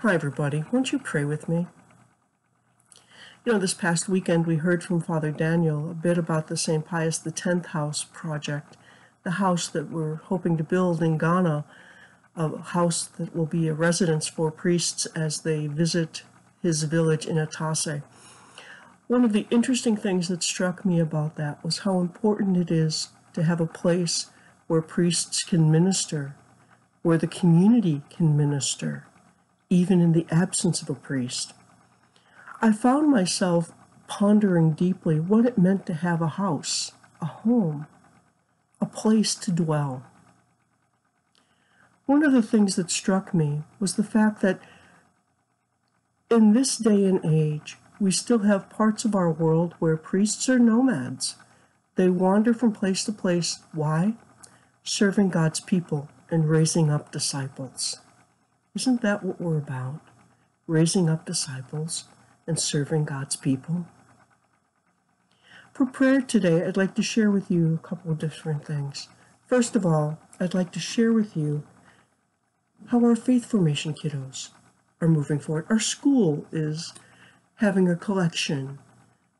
Hi, everybody. Won't you pray with me? You know, this past weekend we heard from Father Daniel a bit about the St. Pius X House project, the house that we're hoping to build in Ghana, a house that will be a residence for priests as they visit his village in Atase. One of the interesting things that struck me about that was how important it is to have a place where priests can minister, where the community can minister, even in the absence of a priest. I found myself pondering deeply what it meant to have a house, a home, a place to dwell. One of the things that struck me was the fact that in this day and age, we still have parts of our world where priests are nomads. They wander from place to place. Why? Serving God's people and raising up disciples. Isn't that what we're about? Raising up disciples and serving God's people? For prayer today, I'd like to share with you a couple of different things. First of all, I'd like to share with you how our faith formation kiddos are moving forward. Our school is having a collection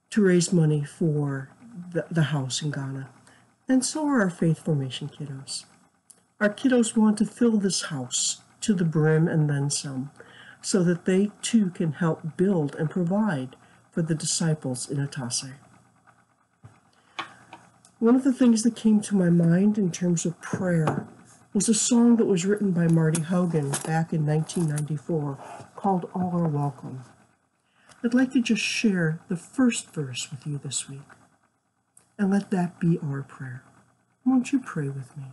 to raise money for the, the house in Ghana. And so are our faith formation kiddos. Our kiddos want to fill this house to the brim and then some, so that they too can help build and provide for the disciples in Atase. One of the things that came to my mind in terms of prayer was a song that was written by Marty Haugen back in 1994 called All Are Welcome. I'd like to just share the first verse with you this week. And let that be our prayer. Won't you pray with me?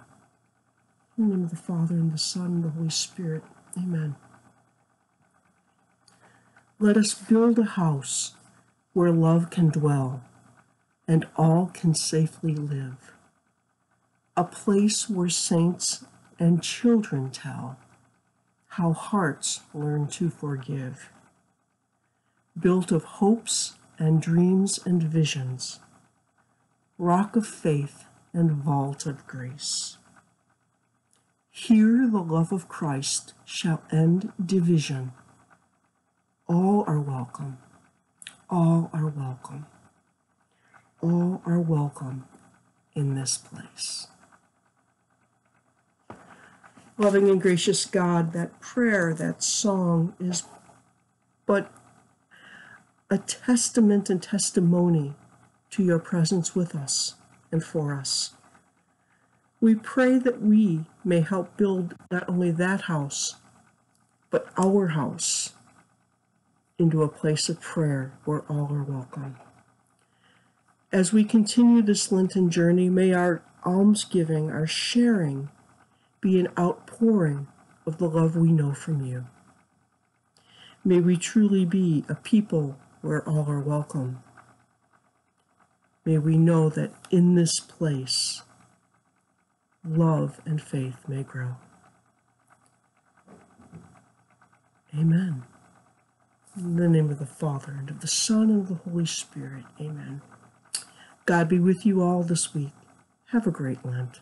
In the name of the Father, and the Son, and the Holy Spirit. Amen. Let us build a house where love can dwell and all can safely live. A place where saints and children tell how hearts learn to forgive built of hopes and dreams and visions, rock of faith and vault of grace. Here the love of Christ shall end division. All are welcome, all are welcome, all are welcome in this place. Loving and gracious God, that prayer, that song is but a testament and testimony to your presence with us and for us. We pray that we may help build not only that house, but our house into a place of prayer where all are welcome. As we continue this Lenten journey, may our almsgiving, our sharing, be an outpouring of the love we know from you. May we truly be a people where all are welcome. May we know that in this place, love and faith may grow. Amen. In the name of the Father, and of the Son, and of the Holy Spirit. Amen. God be with you all this week. Have a great Lent.